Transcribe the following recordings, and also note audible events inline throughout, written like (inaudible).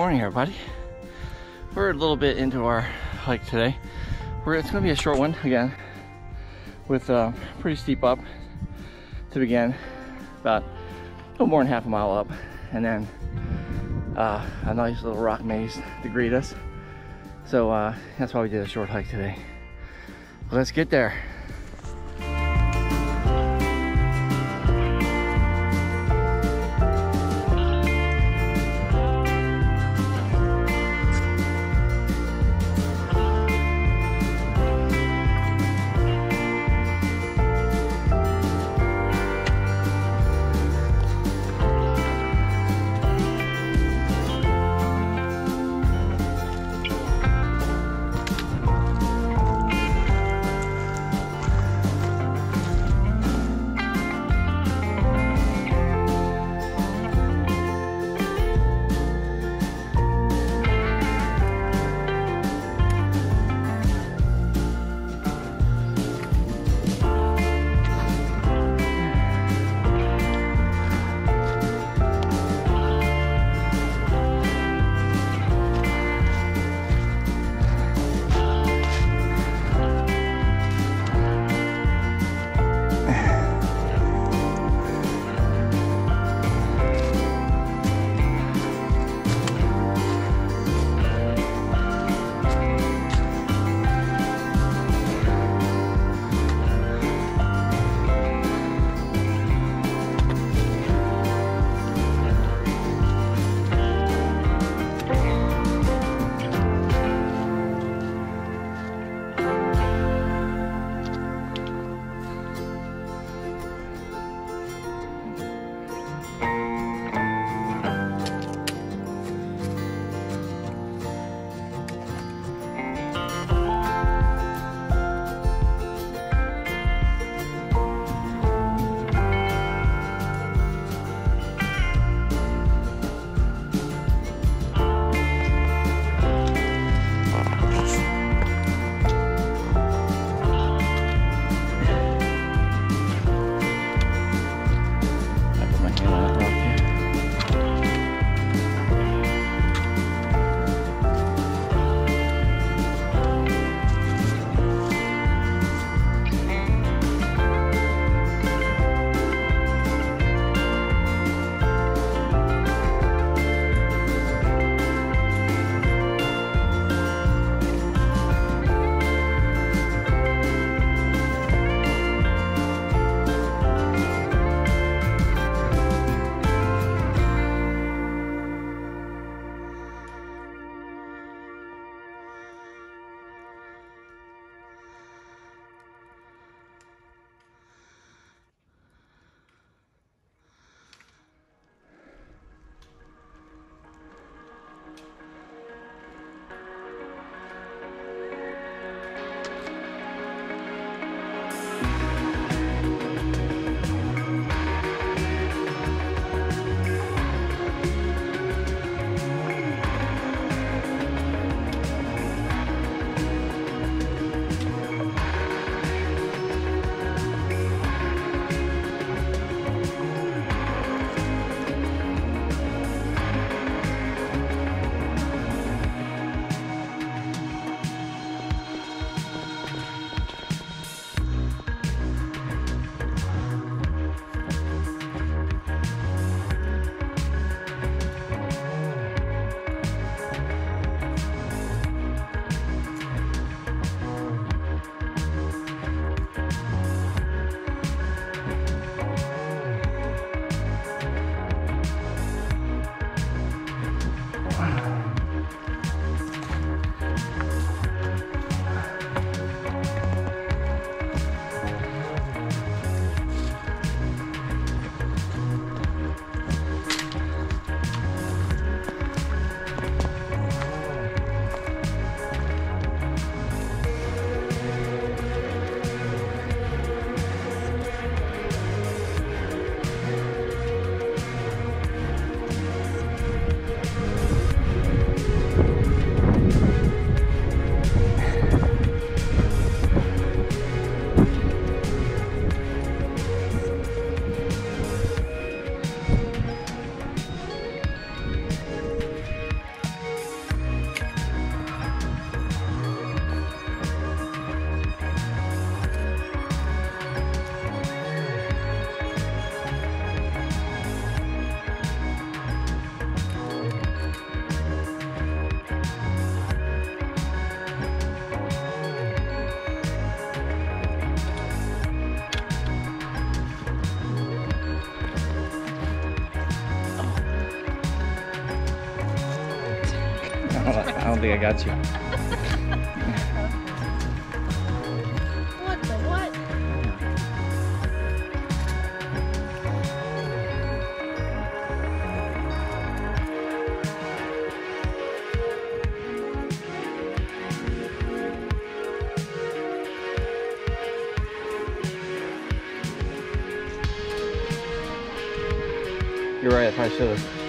Morning, everybody. We're a little bit into our hike today. We're, it's to be a short one again, with a pretty steep up to begin, about a little more than half a mile up, and then uh, a nice little rock maze to greet us. So uh, that's why we did a short hike today. Let's get there. Don't think I got you. What the what? You're right, I should have.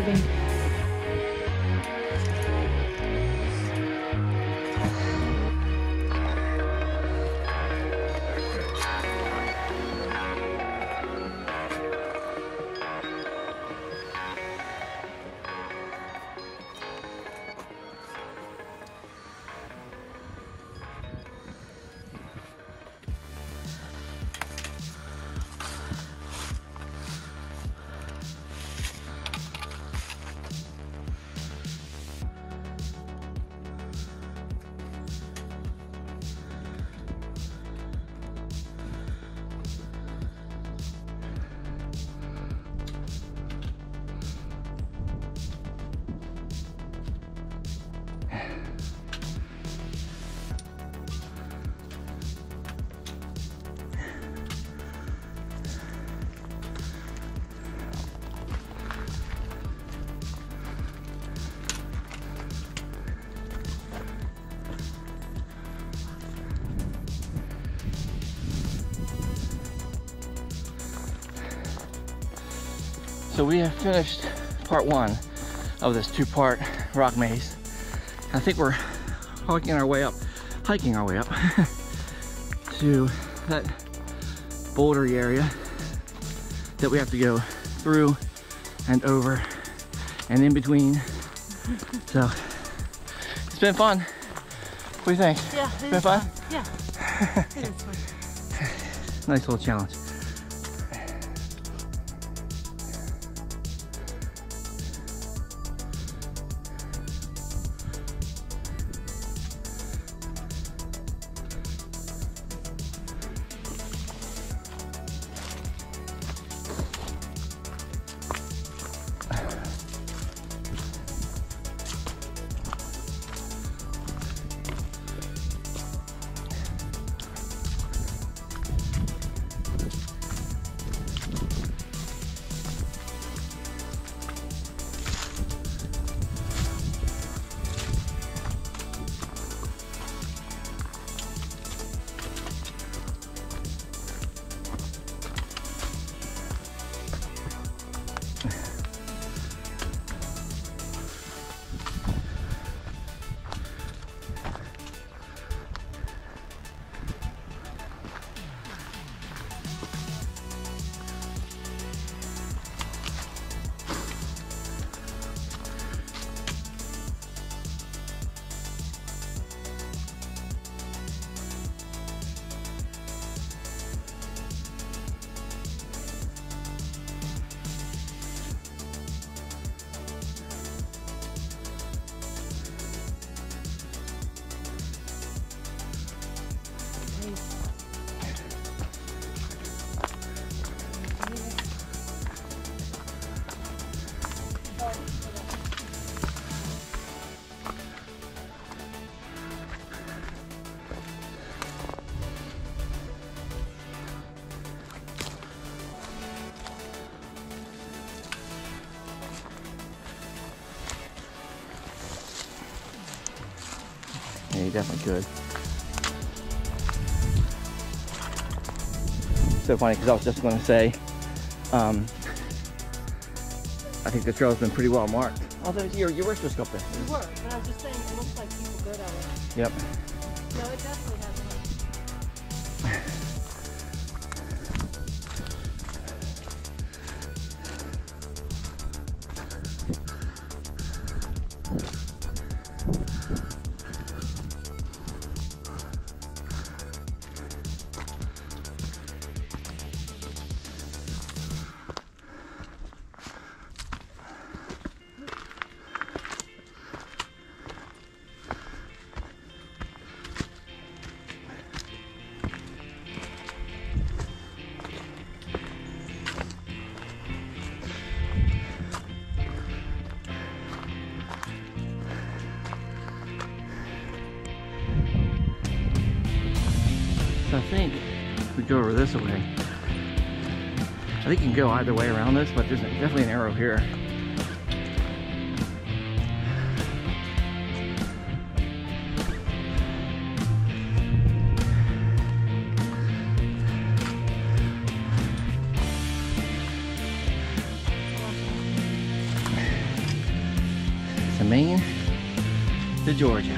It's So we have finished part one of this two-part rock maze. I think we're hiking our way up, hiking our way up (laughs) to that bouldery area that we have to go through and over and in between. (laughs) So it's been fun. What do you think? Yeah, it's Been fun? Yeah. it is fun. (laughs) Nice little challenge. Yeah, you definitely could. So funny because I was just going to say, um, I think the trail's been pretty well marked. Although your your worst was up there. We were, but I was just saying, it looks like people go that way. Yep. No, it definitely this way. I think you can go either way around this, but there's definitely an arrow here. Maine to Georgia.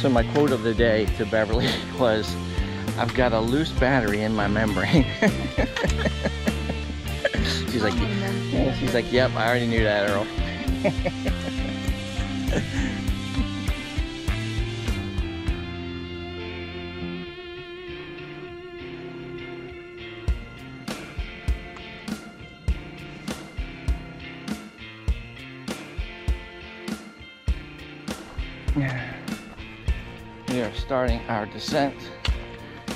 So my quote of the day to Beverly (laughs) was, I've got a loose battery in my membrane. (laughs) she's like, oh, yeah, (laughs) she's like, yep, I already knew that, Earl. Starting our descent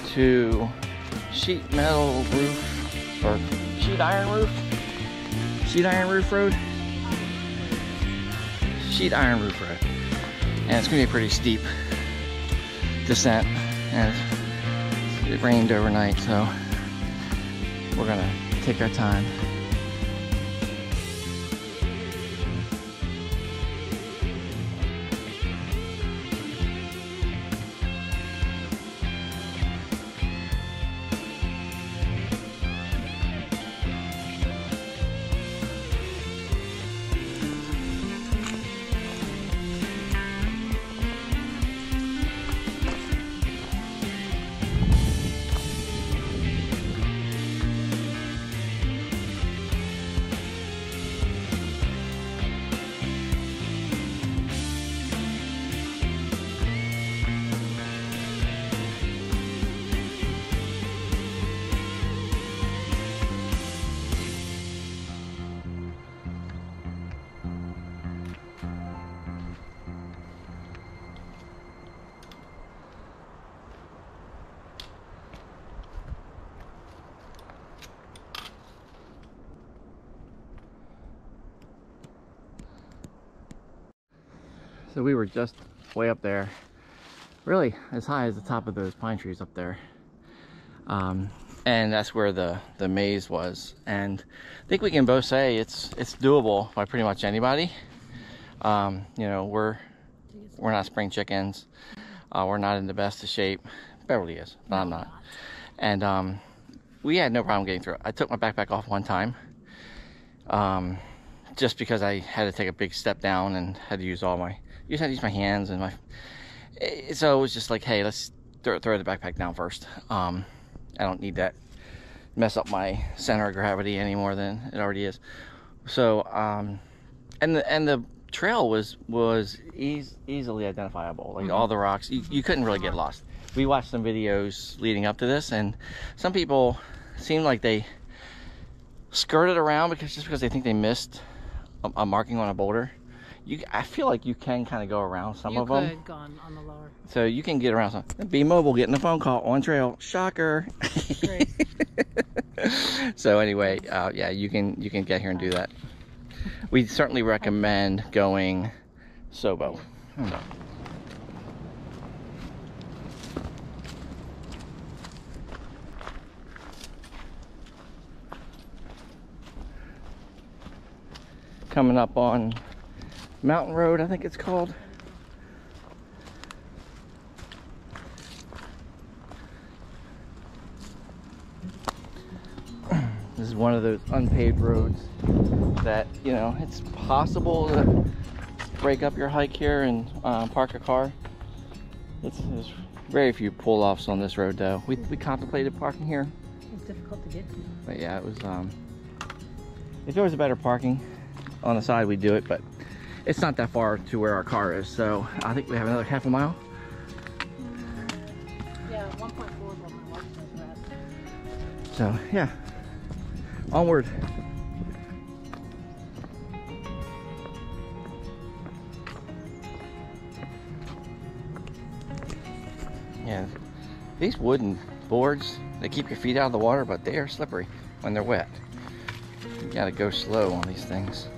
to sheet metal roof or sheet iron roof. Sheet iron roof road. Sheet iron roof road. And it's gonna be a pretty steep descent. And it rained overnight, so we're gonna take our time. So we were just way up there, really as high as the top of those pine trees up there. Um, and that's where the, the maze was. And I think we can both say it's it's doable by pretty much anybody. Um, you know, we're we're not spring chickens. Uh, we're not in the best of shape. Beverly is, but I'm not. And um, we had no problem getting through. I took my backpack off one time. Um, just because I had to take a big step down and had to use all my, you had to use my hands and my, eh, so it was just like, hey, let's throw, throw the backpack down first. Um, I don't need that mess up my center of gravity any more than it already is. So, um, and the, and the trail was, was eas easily identifiable. Like all the rocks, you, you couldn't really get lost. We watched some videos leading up to this and some people seemed like they skirted around because just because they think they missed a, a marking on a boulder. You, I feel like you can kind of go around some you of could them. go on, the lower. So you can get around some. Be mobile, getting a phone call on trail. Shocker. Great. (laughs) so anyway, uh, yeah, you can you can get here and do that. We certainly recommend going Sobo. On. Coming up on Mountain Road, I think it's called. (clears throat) This is one of those unpaved roads that, you know, it's possible to break up your hike here and um, park a car. It's, there's very few pull offs on this road though. We, we contemplated parking here, It's difficult to get to. but yeah, it was. Um, if there was a better parking on the side, we'd do it, but it's not that far to where our car is. So I think we have another half a mile. Yeah, 1.4 is what my watch says we're at. So yeah, onward. Yeah, these wooden boards, they keep your feet out of the water, but they are slippery when they're wet. You gotta go slow on these things.